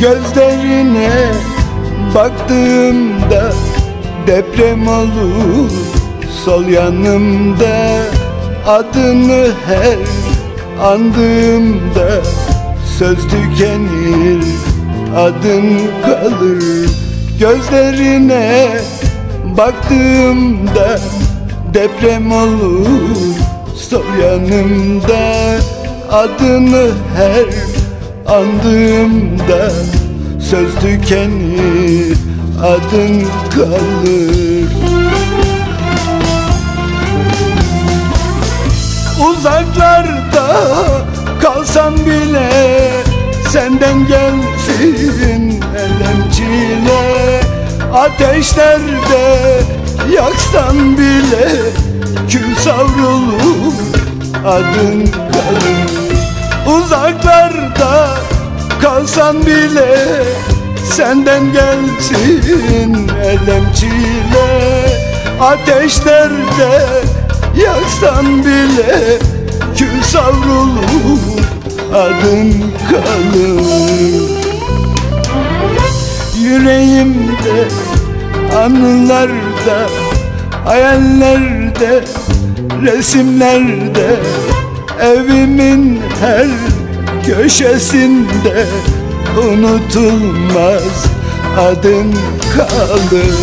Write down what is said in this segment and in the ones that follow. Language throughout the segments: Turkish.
Gözlerine baktığımda deprem olur. Sol yanımda adını her andığımda Söz tükenir adın kalır. Gözlerine baktığımda deprem olur. Sol yanımda adını her andığımda Söz tükenir adın kalır. Uzaklarda kalsam bile Senden gelsin elem çile. Ateşlerde yaksan bile Kül savrulur adın kalır Uzaklarda kalsan bile Senden gelsin elem çile. Ateşlerde yaksan bile Kül savrulur adın kalır. Yüreğimde anılarda Hayallerde resimlerde Evimin her köşesinde Unutulmaz adın kalır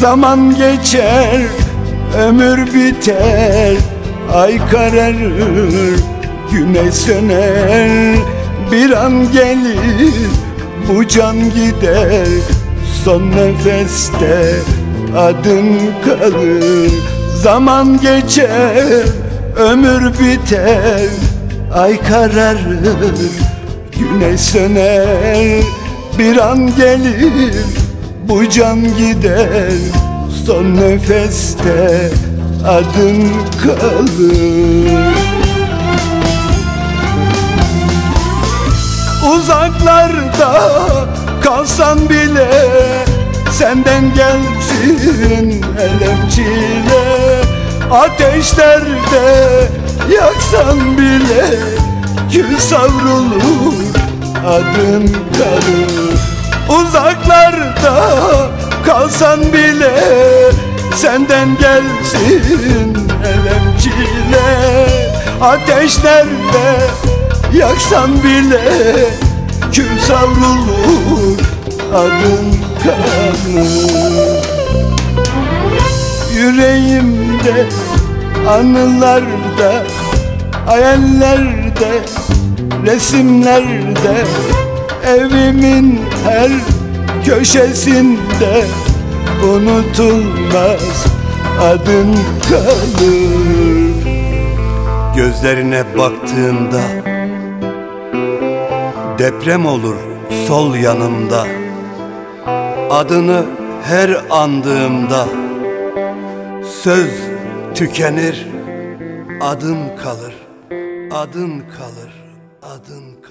Zaman geçer, ömür biter. Ay kararır, güneş söner. Bir an gelir, bu can gider. Son nefeste adın kalır. Zaman geçer, ömür biter. Ay kararır, güneş söner. Bir an gelir, bu can gider Son nefeste adın kalır. Uzaklarda kalsan bile Senden gelsin elem çile Ateşlerde yaksan bile Kül savrulur adın kalır Uzaklarda kalsan bile Senden gelsin elem çile Ateşlerde yaksan bile Kül savrulur adın kalır Yüreğimde anılarda Hayallerde resimlerde Evimin her köşesinde Unutulmaz adın kalır. Gözlerine baktığımda Deprem olur sol yanımda. Adını her andığımda Söz tükenir Adın kalır Adın kalır Adın